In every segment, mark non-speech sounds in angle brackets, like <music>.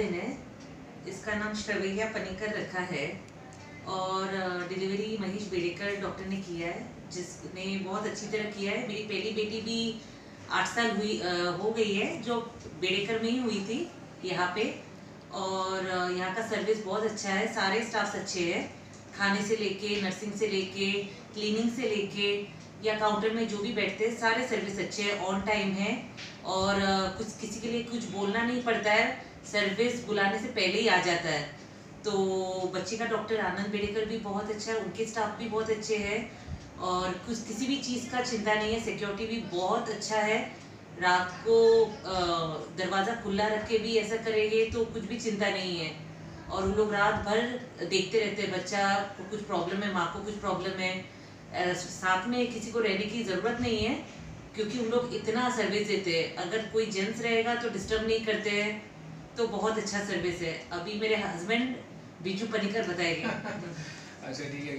दिन है। इसका नाम श्रवैया पनीकर रखा है और डिलीवरी महेश बेड़ेकर डॉक्टर ने किया है, जिसने बहुत अच्छी तरह किया है। मेरी पहली बेटी भी आठ साल हुई हो गई है, जो बेड़ेकर में ही हुई थी यहाँ पे। और यहाँ का सर्विस बहुत अच्छा है, सारे स्टाफ्स अच्छे हैं। खाने से लेके नर्सिंग से लेके क्लीनिंग से लेके, या काउंटर में जो भी बैठते हैं, सारे सर्विस अच्छे हैं ऑन टाइम है। और कुछ, किसी के लिए कुछ बोलना नहीं पड़ता है। सर्विस बुलाने से पहले ही आ जाता है। तो बच्चे का डॉक्टर आनंद बेड़ेकर भी बहुत अच्छा है, उनके स्टाफ भी बहुत अच्छे हैं और कुछ किसी भी चीज़ का चिंता नहीं है सिक्योरिटी भी बहुत अच्छा है। रात को दरवाज़ा खुला रख के भी ऐसा करेंगे तो कुछ भी चिंता नहीं है। और उन लोग रात भर देखते रहते हैं, बच्चा को कुछ प्रॉब्लम है, माँ को कुछ प्रॉब्लम है। साथ में किसी को रहने की ज़रूरत नहीं है, क्योंकि उन लोग इतना सर्विस देते हैं। अगर कोई जेंट्स रहेगा तो डिस्टर्ब नहीं करते हैं। तो बहुत अच्छा सर्विस है। अभी मेरे हस्बैंड बीजू पनीकर बताएँगे <laughs> अच्छा ठीक है।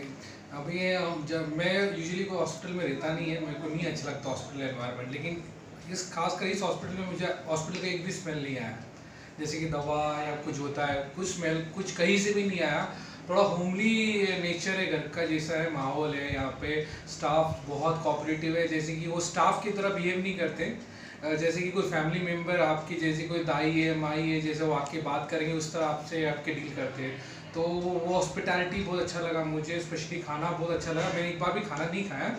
अभी जब, मैं यूजुअली कोई हॉस्पिटल में रहता नहीं है, मेरे को नहीं अच्छा लगता हॉस्पिटल एनवायरनमेंट लेकिन इस खास कर इस हॉस्पिटल में मुझे हॉस्पिटल का एक भी स्मेल नहीं आया। जैसे कि दवा या कुछ होता है, कुछ स्मेल कुछ कहीं से भी नहीं आया। थोड़ा होमली नेचर है, घर का जैसा है, माहौल है, यहाँ पे स्टाफ बहुत कोऑपरेटिव है। जैसे कि वो स्टाफ की तरह बिहेव नहीं करते जैसे कि कोई फैमिली मेंबर आपकी, जैसे कोई दाई है, माई है, जैसे वो आके बात करेंगे, उस तरह आपसे आपके डील करते हैं। तो वो हॉस्पिटैलिटी बहुत अच्छा लगा मुझे स्पेशली खाना बहुत अच्छा लगा। मैंने एक बार भी खाना नहीं खाया,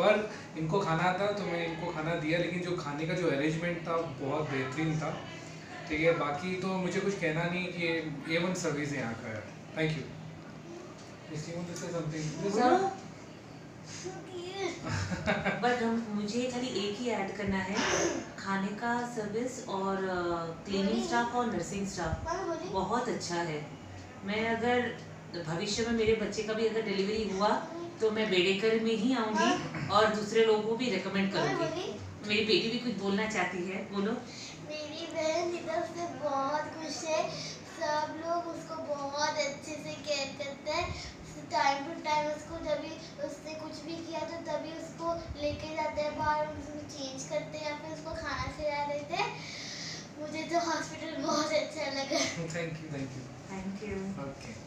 पर इनको खाना था तो मैंने इनको खाना दिया, लेकिन जो खाने का जो अरेंजमेंट था, बहुत बेहतरीन था। ठीक है, बाकी तो मुझे कुछ कहना नहीं कि ए वन सर्विस है यहाँ का। थैंक यू <laughs> बट मुझे खाली एक ही ऐड करना है। खाने का सर्विस और क्लीनिंग स्टाफ और नर्सिंग स्टाफ बहुत अच्छा है। मैं अगर भविष्य में मेरे बच्चे का भी अगर डिलीवरी हुआ तो मैं बेड़ेकर में ही आऊँगी और दूसरे लोगों को भी रिकमेंड करूँगी। मेरी बेटी भी कुछ बोलना चाहती है बोलो। मेरी बहन इधर से बहुत खुश है। सब लोग उसको बहुत अच्छे से केयर करते हैं। टाइम टू टाइम उसको जब कुछ भी किया तो तभी उसको लेके जाते हैं बाहर उसको चेंज करते हैं या फिर उसको खाना खिला देते हैं। मुझे तो हॉस्पिटल बहुत अच्छा लगा। Thank you thank you thank you okay